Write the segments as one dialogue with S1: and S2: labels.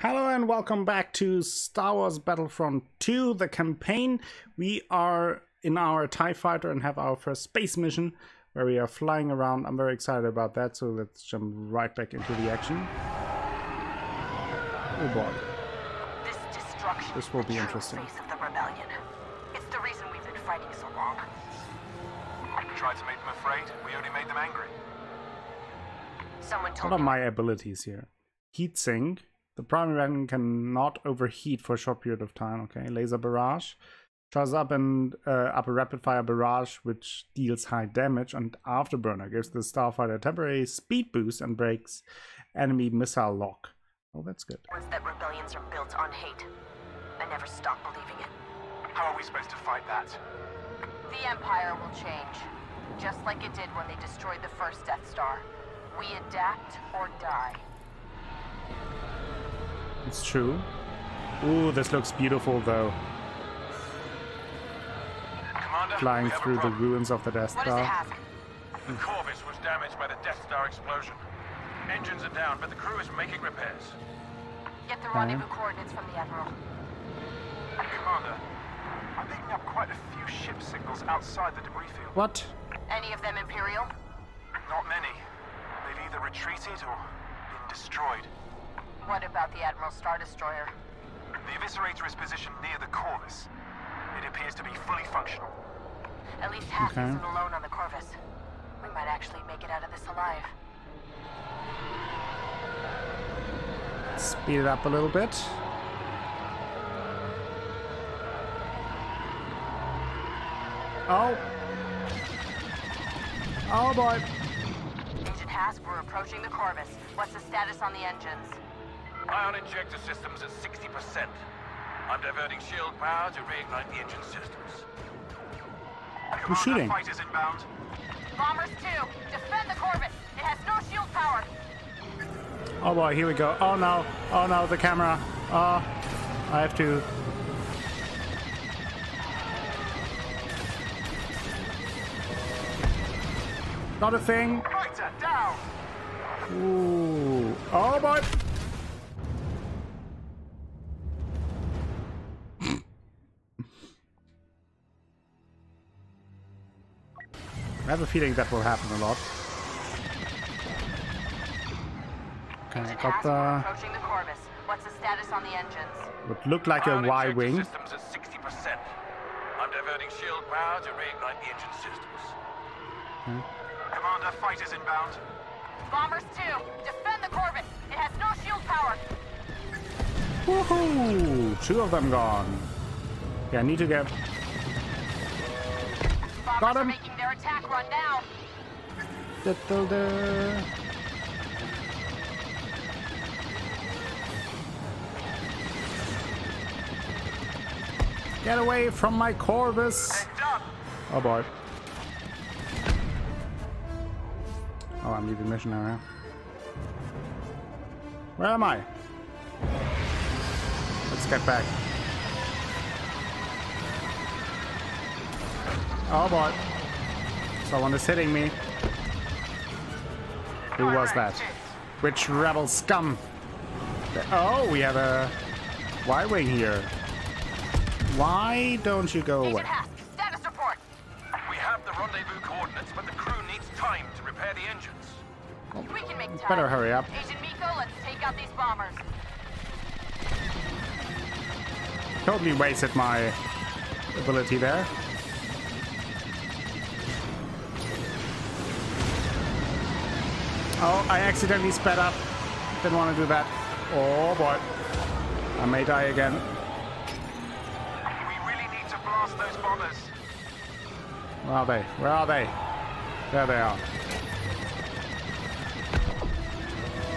S1: Hello and welcome back to Star Wars Battlefront 2, the campaign. We are in our TIE fighter and have our first space mission where we are flying around. I'm very excited about that, so let's jump right back into the action. Oh boy.
S2: This destruction
S1: This will
S2: is the
S1: be interesting.
S2: face of the rebellion. It's the reason we've been fighting so long.
S3: We tried to make them afraid, we only made them angry.
S2: Someone
S1: What are my abilities here? Heat sink. The primary weapon cannot overheat for a short period of time. Okay. Laser barrage. Charges up and uh, up a rapid fire barrage which deals high damage and afterburner gives the starfighter a temporary speed boost and breaks enemy missile lock. Oh, that's good.
S2: that rebellions are built on hate. I never stopped believing it.
S3: How are we supposed to fight that?
S2: The Empire will change, just like it did when they destroyed the first Death Star. We adapt or die.
S1: It's true. Ooh, this looks beautiful though.
S3: Commander,
S1: Flying
S3: we have a
S1: through the ruins of the Death
S2: What does it
S1: Star.
S3: The Corvus was damaged by the Death Star explosion. Engines are down, but the crew is making repairs.
S2: Get the rendezvous coordinates from the Admiral.
S3: Commander, I'm picking up quite a few ship signals outside the debris field.
S1: What?
S2: Any of them Imperial?
S3: Not many. They've either retreated or been destroyed.
S2: What about the Admiral Star Destroyer?
S3: The Eviscerator is positioned near the Corvus. It appears to be fully functional.
S2: At least half
S1: Okay.
S2: isn't alone on the Corvus. We might actually make it out of this alive.
S1: Speed it up a little bit. Oh. Oh boy.
S2: Agent Hask, we're approaching the Corvus. What's the status on the engines?
S3: Ion injector systems at 60%. I'm diverting shield power to reignite the engine systems.
S1: Who's shooting?
S3: Fighters inbound.
S2: Bombers 2, defend the Corvus. It has no shield power.
S1: Oh boy, here we go. Oh no. Oh no, the camera. Oh, I have to. Not a thing.
S3: Fighter down!
S1: Ooh. Oh boy. I have a feeling that will happen a lot. Okay, I got the
S2: approaching the Corvus. What's the status on the engines?
S1: what looked like a
S3: Ion
S1: Y
S3: injector
S1: wing.
S3: Systems at 60%. I'm diverting shield power to reignite the engine systems. Hmm. Commander, fighters inbound.
S2: Bombers 2, defend the Corvus. It has no shield power.
S1: Woohoo! Two of them gone. Yeah, I need to get.
S2: Bombers
S1: Got him.
S2: Attack run now.
S1: Da, da, da. Get away from my Corvus! Oh boy. Oh, I'm leaving mission area. Where am I? Let's get back. Oh boy. Someone is hitting me. Who was that? Which rebel scum? Oh, we have a Y-Wing here. Why don't you go away?
S2: Status report.
S3: We have the rendezvous coordinates, but the crew needs time to repair the engines.
S2: We can make time.
S1: Better hurry up.
S2: Agent Meeko, let's take out these bombers.
S1: Totally wasted my ability there. Oh, I accidentally sped up. Didn't want to do that. Oh boy. I may die again.
S3: We really need to blast those bombers.
S1: Where are they? Where are they? There they are.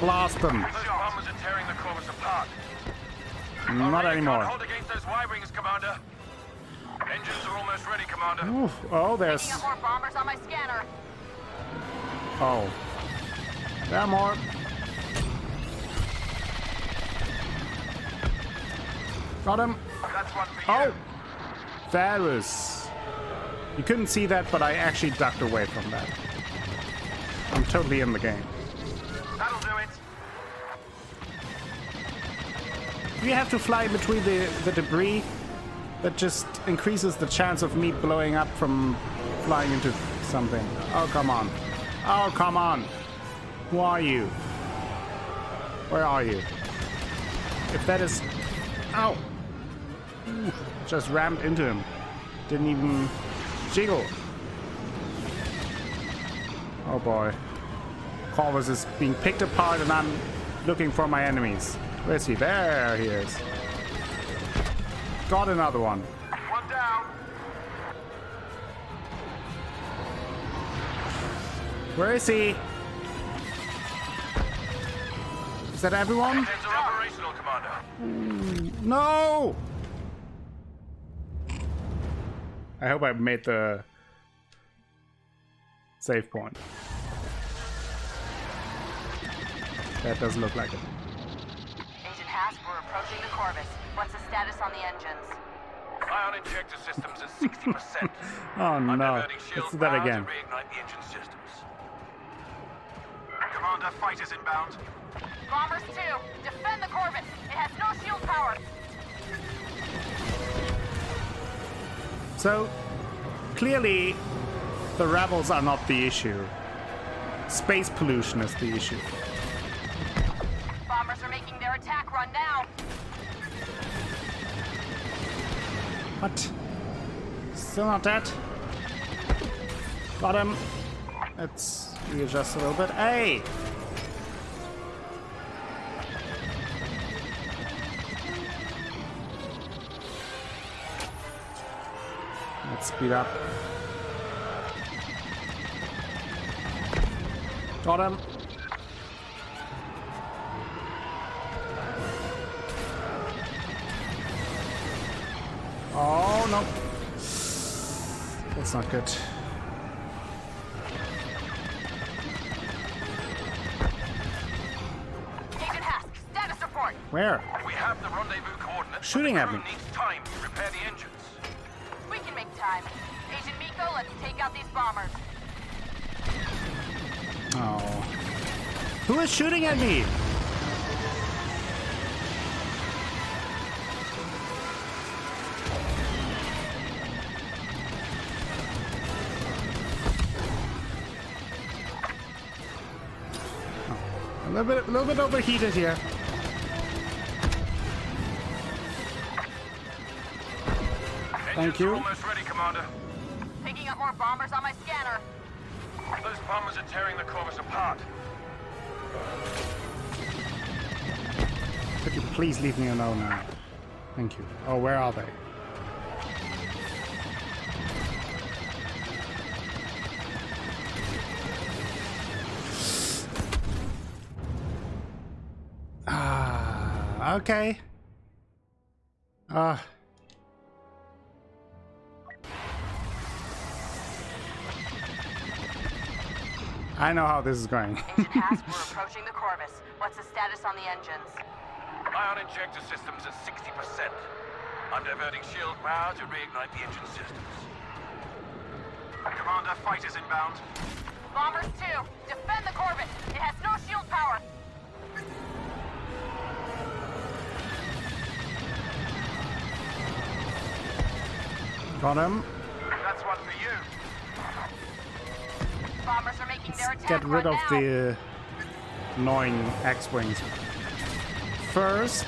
S1: Blast them.
S3: Those bombers are tearing the Corvus apart.
S1: Mm, not
S3: Our
S1: anymore.
S3: Hold against those Y-wings, Commander. Engines are almost ready, Commander.
S1: Oof. Oh, there's...
S2: Picking up more bombers on my scanner.
S1: Oh. There are more. Got him.
S3: That's one for
S1: Oh!
S3: you.
S1: Varus. You couldn't see that, but I actually ducked away from that. I'm totally in the game.
S3: That'll do it.
S1: You have to fly between the, the debris? That just increases the chance of me blowing up from flying into something. Oh, come on. Oh, come on. Who are you? Where are you? If that is... Ow! Ooh, just rammed into him. Didn't even jiggle. Oh boy. Corvus is being picked apart and I'm looking for my enemies. Where is he? There he is. Got another one.
S3: One down.
S1: Where is he? Is that everyone?
S3: Engines are operational, Commander.
S1: Hmm, no! I hope I made the save point. That does look like it.
S2: Agent Hask, we're approaching the Corvus. What's the status on the engines?
S3: Ion injector systems at 60%.
S1: Oh no.
S3: Diverting shield
S1: Let's do that again.
S3: Commander, fighters inbound.
S2: Bombers 2, defend the Corvus. It has no shield power.
S1: So, clearly, the rebels are not the issue. Space pollution is the issue.
S2: Bombers are making their attack run now.
S1: What? Still not dead? Got him. Let's readjust a little bit. Hey! Let's speed up. Got him. Oh no. That's not good. Where?
S3: We have the rendezvous coordinates.
S1: Shooting at me.
S3: needs time to repair the engines.
S2: We can make time. Agent Meeko, let's take out these bombers.
S1: Oh. Who is shooting at me? Oh. A little bit, a little bit overheated here.
S3: Engines
S1: you.
S3: Are almost ready, Commander.
S2: Picking up more bombers on my scanner.
S3: Those bombers are tearing the Corvus apart.
S1: Could you please leave me alone now? Thank you. Oh, where are they? Ah, okay. Ah. I know how this is going.
S2: Agent Hask, we're approaching the Corvus. What's the status on the engines?
S3: Ion injector systems at 60%. I'm diverting shield power to reignite the engine systems. Commander, fighters inbound.
S2: Bombers 2, defend the Corvus. It has no shield power.
S1: Got him.
S3: That's one for you.
S1: Let's get rid of the uh, annoying X-Wings. First...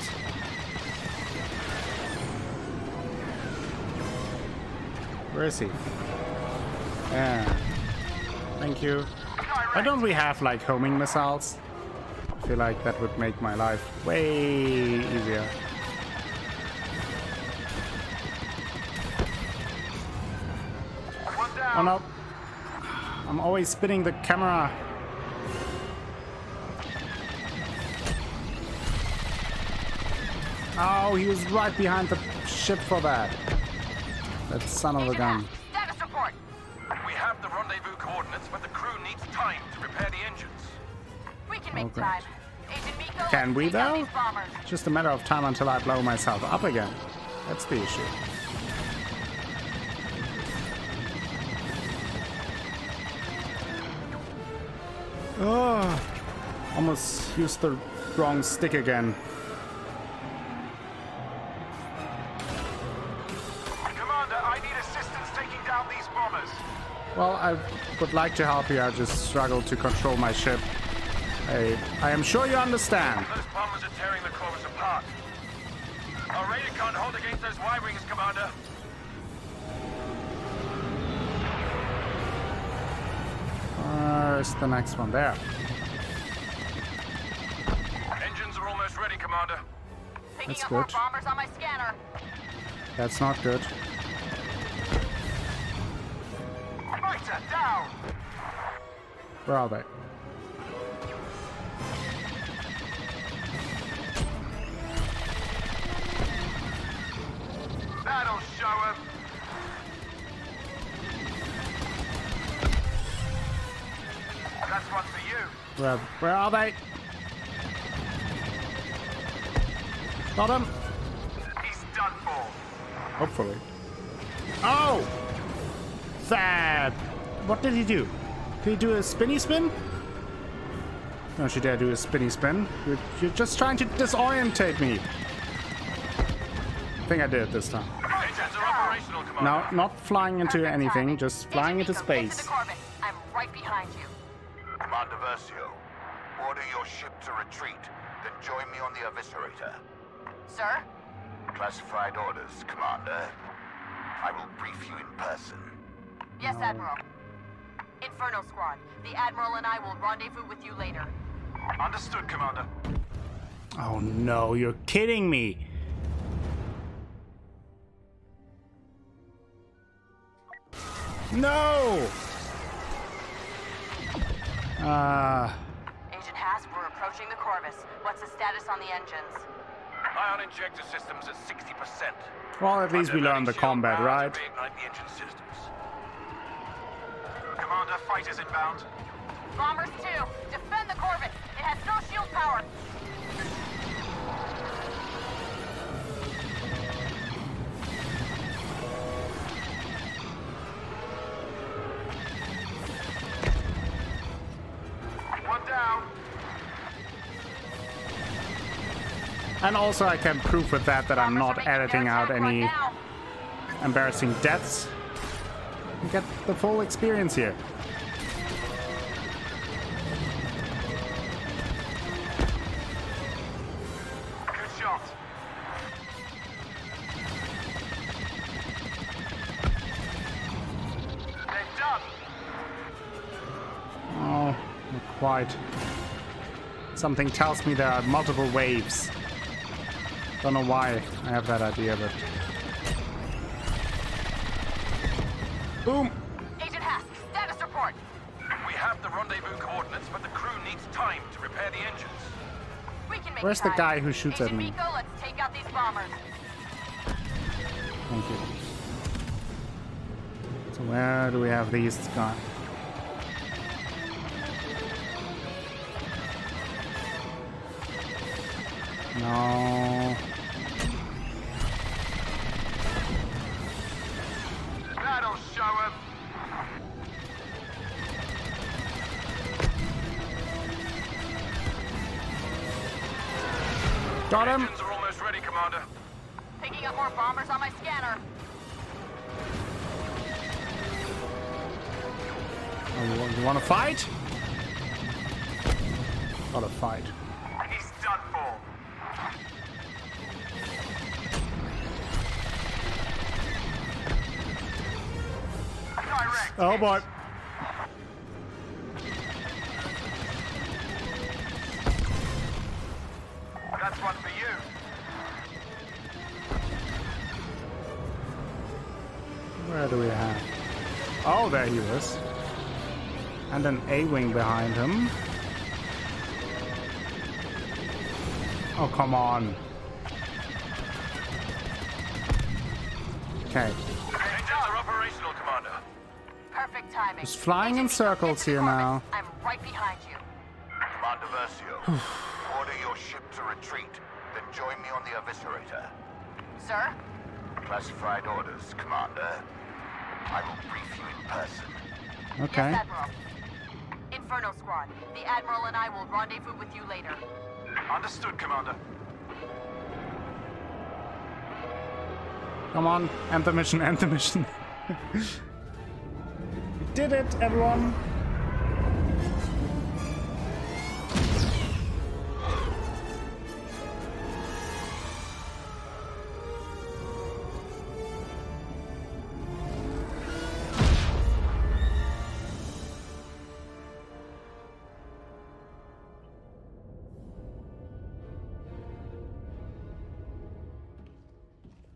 S1: Where is he? Yeah. Thank you. Why don't we have like homing missiles? I feel like that would make my life way easier.
S3: One
S1: Oh no. I'm always spinning the camera. Oh, he was right behind the ship for that. That son of a gun.
S2: Status report.
S3: We have the rendezvous coordinates, but the crew needs time to repair the engines.
S2: We can make oh,
S1: Okay.
S2: time.
S1: Can we, though? Just a matter of time until I blow myself up again. That's the issue. Oh, almost used the wrong stick again. Commander, I need assistance taking down these bombers. Well, I would like to help you. I just struggle to control my ship. I, I am sure you understand.
S3: Those bombers are tearing the Corvus apart. Our radar can't hold against those Y-wings, Commander.
S1: Where's the next one? There.
S3: Engines are almost ready, Commander.
S2: Picking
S1: That's
S2: up more
S1: good.
S2: bombers on my scanner.
S1: That's not good.
S3: Fighter, down!
S1: Where are they?
S3: That'll show him. That's one for you.
S1: Where, where are they? Got him.
S3: He's done for.
S1: Hopefully. Oh! Sad. What did he do? Did he do a spinny spin? No, you dare do a spinny spin. You're, you're just trying to disorientate me. I think I did it this time.
S3: Engines are operational, Commander.
S1: Now, not flying into anything, just flying into
S2: Agent Meeko, get to
S1: space.
S4: Commander Versio, order your ship to retreat, then join me on the Eviscerator.
S2: Sir?
S4: Classified orders, Commander. I will brief you in person.
S2: Yes, Admiral. Inferno Squad. The Admiral and I will rendezvous with you later.
S3: Understood, Commander.
S1: Oh no, you're kidding me. No! Ah,
S2: Agent Hask, we're approaching the Corvus. What's the status on the engines?
S3: Ion injector systems at 60%.
S1: well, at least we learned the combat,
S3: power
S1: right?
S3: To reignite the engine systems. Commander, fighters inbound.
S2: Bombers 2, defend the Corvus. It has no shield power.
S1: And also, I can prove with that that I'm not editing out any embarrassing deaths. You get the full experience here.
S3: Good shot. They're done.
S1: Oh, not quite. Something tells me there are multiple waves. Don't know why I have that idea, but. Boom!
S2: Agent Hask, status report.
S3: We have the rendezvous coordinates, but the crew needs time to repair the engines.
S2: We can make
S1: Where's the guy who shoots at
S2: Agent
S1: me?
S2: Meeko, let's take out these bombers.
S1: Thank you. So where do we have these gone? No. Got him!
S3: Engines are almost ready, Commander.
S2: Picking up more bombers on my scanner.
S1: Oh, you, want to fight? Gotta fight.
S3: He's done for. Direct.
S1: Oh boy.
S3: That's one for you.
S1: Where do we have? Oh, there he is. And an A-wing behind him. Oh, come on. Okay.
S3: Engines are operational, Commander.
S2: Perfect timing.
S1: Just flying in circles
S2: get to the
S1: here now.
S2: I'm right behind you.
S4: Commander Versio, order your ship to retreat, then join me on the Eviscerator.
S2: Sir?
S4: Classified orders, Commander. I will brief you in person.
S1: Okay.
S2: Yes, Admiral. Inferno Squad. The Admiral and I will rendezvous with you later.
S3: Understood, Commander.
S1: Come on. End the mission. End the mission. we did it, everyone!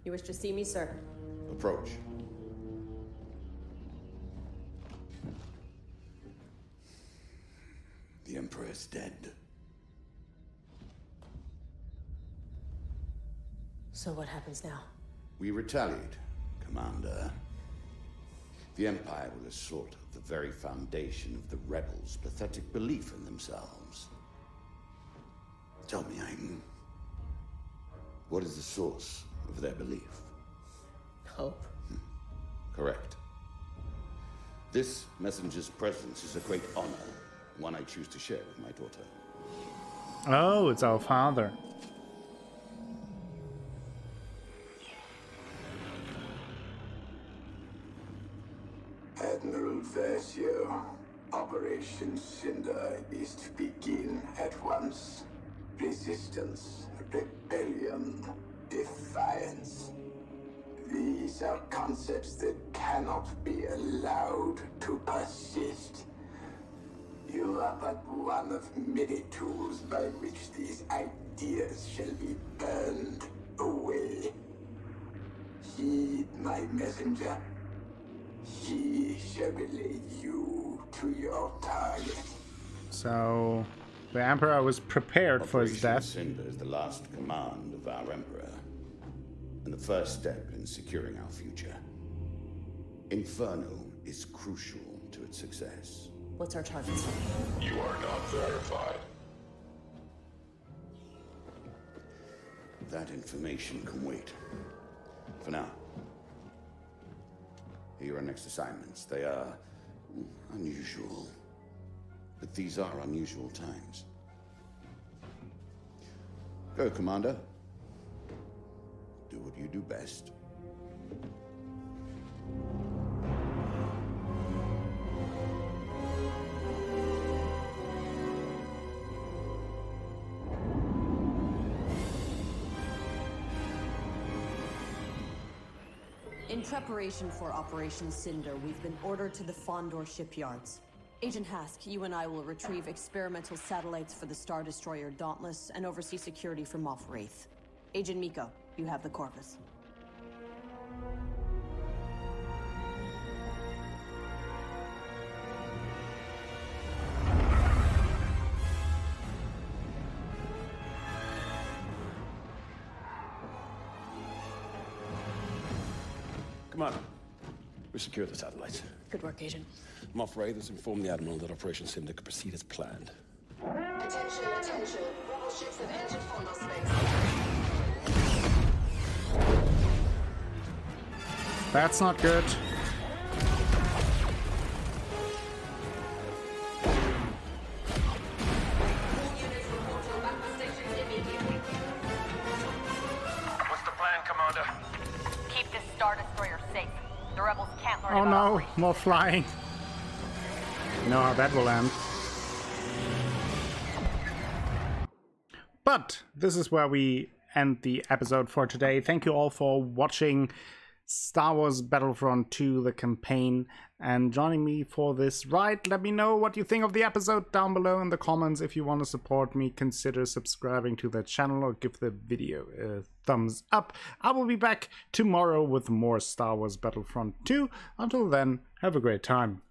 S5: You wish to see me, sir?
S6: Approach. The Emperor is dead.
S5: So what happens now?
S6: We retaliate, Commander. The Empire will assault the very foundation of the rebels' pathetic belief in themselves. Tell me, Iden, what is the source of their belief?
S5: Hope. Hmm.
S6: Correct. This messenger's presence is a great honor, one I choose to share with my daughter.
S1: Oh, it's our father.
S7: Admiral Versio, Operation Cinder is to begin at once. Resistance, rebellion, defiance. These are concepts that cannot be allowed to persist. You are but one of many tools by which these ideas shall be burned away. Heed my messenger. He shall relay you to your target.
S1: So, the Emperor was prepared for his
S6: Operation
S1: death.
S6: Cinder is the last command of our Emperor, and the first step in securing our future. Inferno is crucial to its success.
S5: What's our target.
S7: You are not verified.
S6: That information can wait. For now. Here are our next assignments. They are unusual. But these are unusual times. Go, Commander. Do what you do best.
S5: In preparation for Operation Cinder, we've been ordered to the Fondor shipyards. Agent Hask, you and I will retrieve experimental satellites for the Star Destroyer Dauntless and oversee security for Moff Wraith. Agent Meeko, you have the Corvus.
S8: Come on. We secure the satellites.
S5: Good work, Agent.
S8: Moff Wraith has informed the Admiral that Operation Cinder could proceed as planned.
S9: Attention, attention. Rebel ships have entered Fondor space.
S1: That's not good.
S9: All units report to backup station immediately.
S3: What's the plan, Commander?
S2: Keep this Star Destroyer safe. The rebels can't learn
S1: Oh no, more flying. You know how that will end. But this is where we end the episode for today. Thank you all for watching Star Wars Battlefront 2, the campaign, and joining me for this ride. Let me know what you think of the episode down below in the comments. If you want to support me, consider subscribing to the channel or give the video a thumbs up. I will be back tomorrow with more Star Wars Battlefront 2. Until then, have a great time.